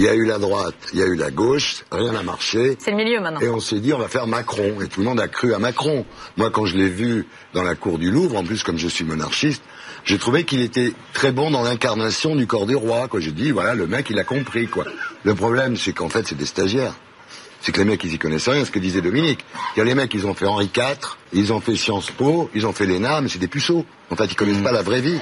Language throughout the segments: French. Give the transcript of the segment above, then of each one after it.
Il y a eu la droite, il y a eu la gauche, rien n'a marché. C'est le milieu maintenant. Et on s'est dit, on va faire Macron. Et tout le monde a cru à Macron. Moi, quand je l'ai vu dans la cour du Louvre, en plus, comme je suis monarchiste, j'ai trouvé qu'il était très bon dans l'incarnation du corps du roi. J'ai dit, voilà, le mec, il a compris. quoi. Le problème, c'est qu'en fait, c'est des stagiaires. C'est que les mecs, ils y connaissent rien, ce que disait Dominique. Il y a les mecs, ils ont fait Henri IV, ils ont fait Sciences Po, ils ont fait l'ENA, mais c'est des puceaux. En fait, ils connaissent pas la vraie vie.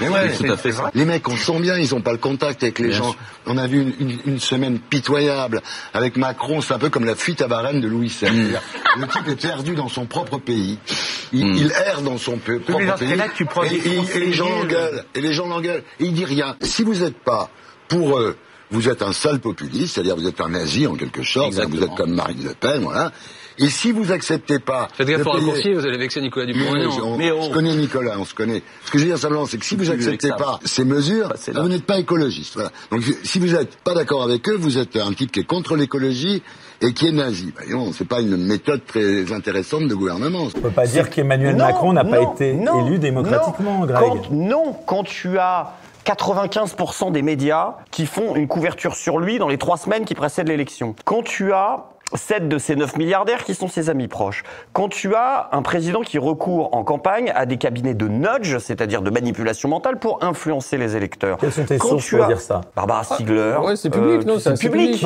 Mais ouais, tout à fait ça. les mecs, on sent bien, ils ont pas le contact avec les Bien gens. sûr. On a vu une, une- une semaine pitoyable avec Macron, c'est un peu comme la fuite à Varennes de Louis XVI. Mm. Le type est perdu dans son propre pays. Il, il erre dans son peu- propre mais pays. cas-là, tu prends et, des et- et les gens l'engueulent. Et les gens l'engueulent. Et il dit rien. Si vous n'êtes pas pour eux, vous êtes un sale populiste, c'est-à-dire vous êtes un nazi en quelque sorte, Exactement. vous êtes comme Marine Le Pen, voilà. Et si vous acceptez pas... Faites gaffe au payer- vous allez vexer Nicolas on, Mais on se connaît Nicolas, on se connaît. Ce que je veux dire simplement, c'est que si vous acceptez pas ces mesures, Bah, vous n'êtes pas écologiste. Voilà. Donc si vous n'êtes pas d'accord avec eux, vous êtes un type qui est contre l'écologie et qui est nazi. Bah, non, c'est pas une méthode très intéressante de gouvernement. On peut pas dire qu'Emmanuel Macron n'a pas été non, élu démocratiquement, non. Greg. Quand- non, quand tu as 95% des médias qui font une couverture sur lui dans les trois semaines qui précèdent l'élection. Quand tu as 7 de ces 9 milliardaires qui sont ses amis proches. Quand tu as un président qui recourt en campagne à des cabinets de nudge, c'est-à-dire de manipulation mentale pour influencer les électeurs. Quelles sont tes Quand sources tu pour as- dire ça? Barbara Stiegler. ouais, c'est public, non, c'est public.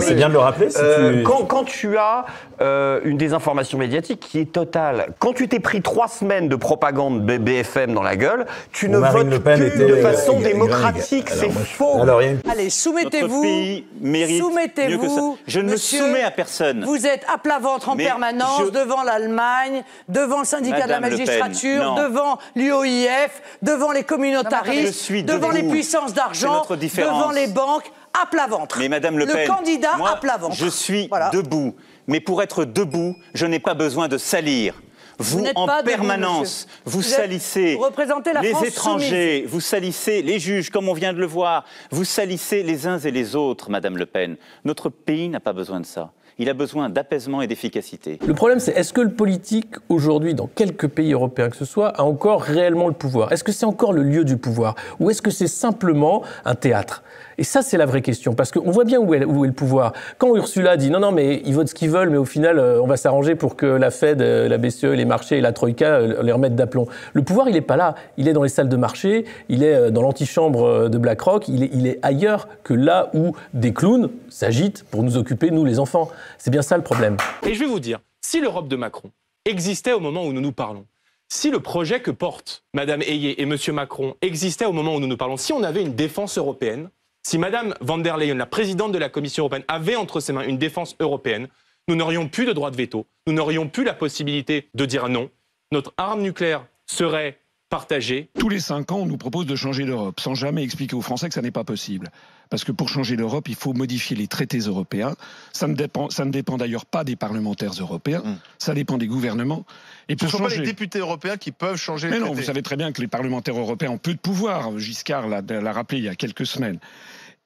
c'est bien de le rappeler. Si Euh, tu... quand, quand tu as euh, une désinformation médiatique qui est totale, quand tu t'es pris trois semaines de propagande BFM dans la gueule, tu ne Marine votes plus était, de euh, façon démocratique, c'est faux. Alors, une Allez, soumettez-vous. Notre pays mérite soumettez-vous, mieux que ça. Je ne me soumets à personne. Vous êtes à plat ventre en Mais permanence je- devant l'Allemagne, devant le syndicat Madame de la Le magistrature, devant l'UOIF, devant les communautaristes, devant les puissances d'argent, devant les banques, à plat ventre. Mais Madame Le, Pen, candidat moi, à plat ventre. je suis Voilà. debout. Mais pour être debout, je n'ai pas besoin de salir. Vous, n'êtes en debout, permanence, vous, Vous salissez vous la les France étrangers, vous salissez les juges, comme on vient de le voir, vous salissez les uns et les autres, Madame Le Pen. Notre pays n'a pas besoin de ça. Il a besoin d'apaisement et d'efficacité. Le problème, c'est est-ce que le politique, aujourd'hui, dans quelques pays européens que ce soit, a encore réellement le pouvoir? Est-ce que c'est encore le lieu du pouvoir? Ou est-ce que c'est simplement un théâtre? Et ça, c'est la vraie question. Parce qu'on voit bien où est, le pouvoir. Quand Ursula dit non, non, mais ils votent ce qu'ils veulent, mais au final, euh, on va s'arranger pour que la Fed, euh, la BCE, les marchés et la Troïka euh, les remettent d'aplomb. Le pouvoir, il n'est pas là. Il est dans les salles de marché, il est dans l'antichambre de BlackRock, il est, il est ailleurs que là où des clowns s'agitent pour nous occuper, nous, les enfants. C'est bien ça le problème. Et je vais vous dire, si l'Europe de Macron existait au moment où nous nous parlons, si le projet que portent Madame Ayé et Monsieur Macron existait au moment où nous nous parlons, si on avait une défense européenne, si Madame van der Leyen, la présidente de la Commission européenne, avait entre ses mains une défense européenne, nous n'aurions plus de droit de veto, nous n'aurions plus la possibilité de dire non. Notre arme nucléaire serait partagée. Tous les cinq ans, on nous propose de changer l'Europe, sans jamais expliquer aux Français que ça n'est pas possible. Parce que pour changer l'Europe, il faut modifier les traités européens. Ça ne dépend, ça ne dépend d'ailleurs pas des parlementaires européens, ça dépend des gouvernements. Et Ce pour ne sont pas les députés européens qui peuvent changer Mais les non, traités. vous savez très bien que les parlementaires européens ont peu de pouvoir. Giscard l'a l'a rappelé il y a quelques semaines.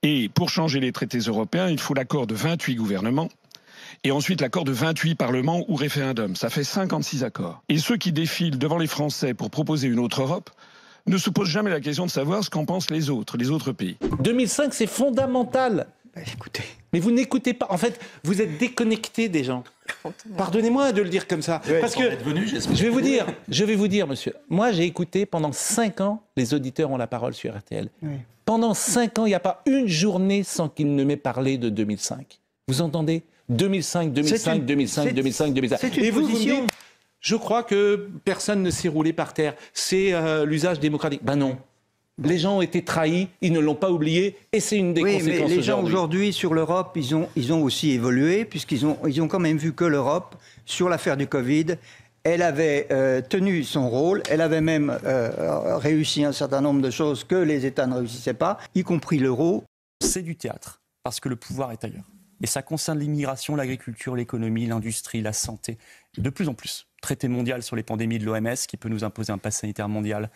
Et pour changer les traités européens, il faut l'accord de 28 gouvernements. Et ensuite l'accord de 28 parlements ou référendums. Ça fait 56 accords. Et ceux qui défilent devant les Français pour proposer une autre Europe ne se posent jamais la question de savoir ce qu'en pensent les autres, les autres pays. 2005, c'est fondamental. écoutez. Mais vous n'écoutez pas. En fait, vous êtes déconnecté des gens. Pardonnez-moi de le dire comme ça. parce que je vais vous dire, je vais vous dire, monsieur. Moi, j'ai écouté pendant cinq ans les auditeurs ont la parole sur RTL. Pendant cinq ans, il n'y a pas une journée sans qu'ils ne m'aient parlé de 2005. Vous entendez? 2005, 2005, une- 2005, c'est- 2005, 2005. c'est une Et vous, vous me position. dites, je crois que personne ne s'est roulé par terre. C'est euh, l'usage démocratique. Ben non. Les gens ont été trahis, ils ne l'ont pas oublié, et c'est une des Oui, mais conséquences les gens aujourd'hui. sur l'Europe, ils ont, ils ont aussi évolué, puisqu'ils ont, ils ont quand même vu que l'Europe, sur l'affaire du Covid, elle avait euh, tenu son rôle, elle avait même euh, réussi un certain nombre de choses que les États ne réussissaient pas, y compris l'euro. C'est du théâtre, parce que le pouvoir est ailleurs. Et ça concerne l'immigration, l'agriculture, l'économie, l'industrie, la santé, de plus en plus. Traité mondial sur les pandémies de l'OMS qui peut nous imposer un pass sanitaire mondial,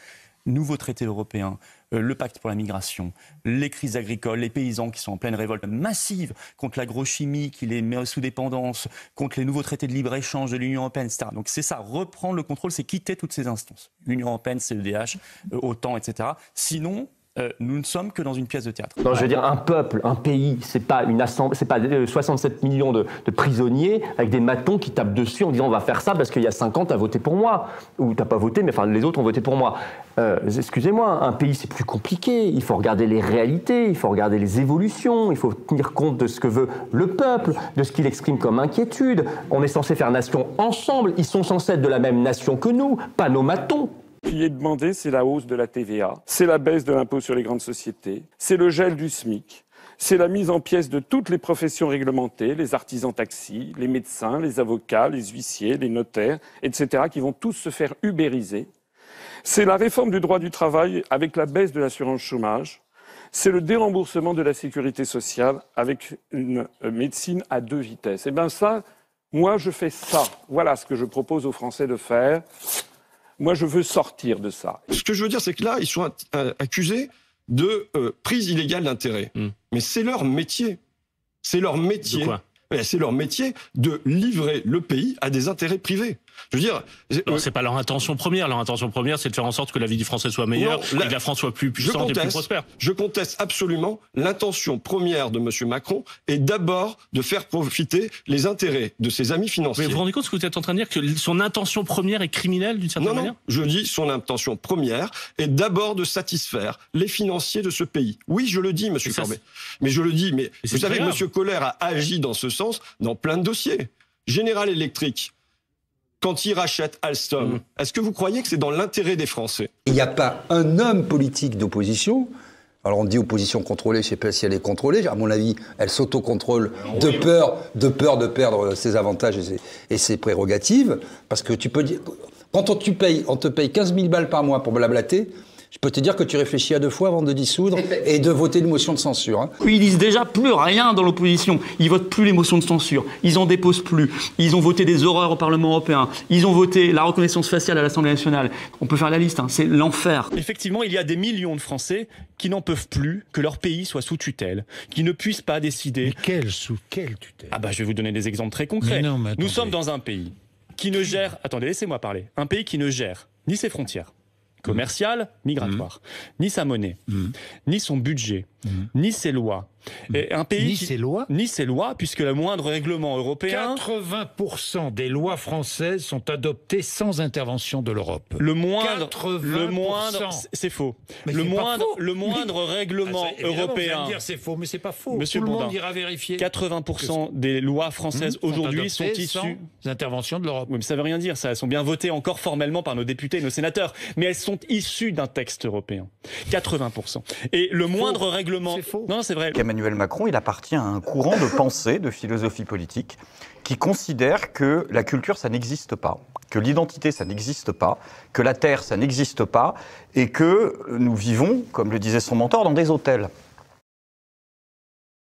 nouveau traité européen, euh, le pacte pour la migration, les crises agricoles, les paysans qui sont en pleine révolte massive contre l'agrochimie qui les met sous dépendance, contre les nouveaux traités de libre-échange de l'Union européenne, etc. Donc c'est ça, reprendre le contrôle, c'est quitter toutes ces instances. Union européenne, CEDH, euh, OTAN, etc. Sinon, euh, nous ne sommes que dans une pièce de théâtre. Non, je veux dire, un peuple, un pays, c'est pas une assemblée, c'est pas euh, 67 millions de, prisonniers avec des matons qui tapent dessus en disant on va faire ça parce qu'il y a 50 t'as voté pour moi ou t'as pas voté, mais enfin les autres ont voté pour moi. Euh, excusez-moi, un pays c'est plus compliqué. Il faut regarder les réalités, il faut regarder les évolutions, il faut tenir compte de ce que veut le peuple, de ce qu'il exprime comme inquiétude. On est censé faire nation ensemble. Ils sont censés être de la même nation que nous, pas nos matons. Qui est demandé, c'est la hausse de la TVA, c'est la baisse de l'impôt sur les grandes sociétés, c'est le gel du SMIC, c'est la mise en pièces de toutes les professions réglementées, les artisans taxis, les médecins, les avocats, les huissiers, les notaires, etc., qui vont tous se faire ubériser. C'est la réforme du droit du travail avec la baisse de l'assurance chômage. C'est le déremboursement de la sécurité sociale avec une euh, médecine à deux vitesses. Et bien ça, moi je fais ça. Voilà ce que je propose aux Français de faire. Moi, je veux sortir de ça. Ce que je veux dire, c'est que là, ils sont euh, accusés de euh, prise illégale d'intérêt. Mais c'est leur métier. C'est leur métier. Quoi? Mais c'est leur métier de livrer le pays à des intérêts privés. Je veux dire, Non, c'est pas leur intention première. Leur intention première, c'est de faire en sorte que la vie du Français soit meilleure Non, là- et que la France soit plus puissante et plus prospère. je conteste absolument l'intention première de M. Macron est d'abord de faire profiter les intérêts de ses amis financiers. Mais vous vous rendez compte ce que vous êtes en train de dire que son intention première est criminelle d'une certaine Non, manière? non, je dis son intention première est d'abord de satisfaire les financiers de ce pays. Oui, je le dis, monsieur ça, Corbet. Mais je le dis, mais vous savez monsieur Colère a agi dans ce sens dans plein de dossiers. Général Electric, quand il rachète Alstom, Mm. est-ce que vous croyez que c'est dans l'intérêt des Français? Il n'y a pas un homme politique d'opposition. Alors on dit opposition contrôlée, je ne sais pas si elle est contrôlée. À mon avis, elle s'autocontrôle de peur, de peur de perdre ses avantages et ses, et ses prérogatives. Parce que tu peux dire, quand on, tu payes, on te paye 15 000 balles par mois pour blablater, je peux te dire que tu réfléchis à deux fois avant de dissoudre et de voter une motion de censure. hein. Ils disent déjà plus rien dans l'opposition. Ils votent plus les motions de censure. Ils en déposent plus. Ils ont voté des horreurs au Parlement européen. Ils ont voté la reconnaissance faciale à l'Assemblée nationale. On peut faire la liste. hein. C'est l'enfer. Effectivement, il y a des millions de Français qui n'en peuvent plus que leur pays soit sous tutelle, qui ne puissent pas décider. Quelle sous quelle tutelle? Ah bah je vais vous donner des exemples très concrets. Mais non, mais Nous sommes dans un pays qui ne gère. Attendez, laissez-moi parler. Un pays qui ne gère ni ses frontières commerciales, migratoires, Mmh. ni sa monnaie, ni son budget, ni ses lois. Et un pays Ni qui- ses lois Ni ses lois, puisque le moindre règlement européen. 80% des lois françaises sont adoptées sans intervention de l'Europe. Le moindre, 80%. le moindre, c'est- faux. Mais le moindre, faux. le moindre Mais- règlement Ah, ça, évidemment, vous allez européen. me dire c'est faux, mais c'est pas faux. Monsieur Tout le Bourdin, monde ira vérifier. 80% des lois françaises Mmh, aujourd'hui sont issues. sans intervention de l'Europe. Oui, mais ça veut rien dire, ça. Elles sont bien votées encore formellement par nos députés et nos sénateurs. Mais elles sont issues d'un texte européen. 80%. Et le moindre règlement. Non, c'est vrai. Emmanuel Macron, il appartient à un courant de pensée, de philosophie politique, qui considère que la culture, ça n'existe pas, que l'identité, ça n'existe pas, que la terre, ça n'existe pas, et que nous vivons, comme le disait son mentor, dans des hôtels.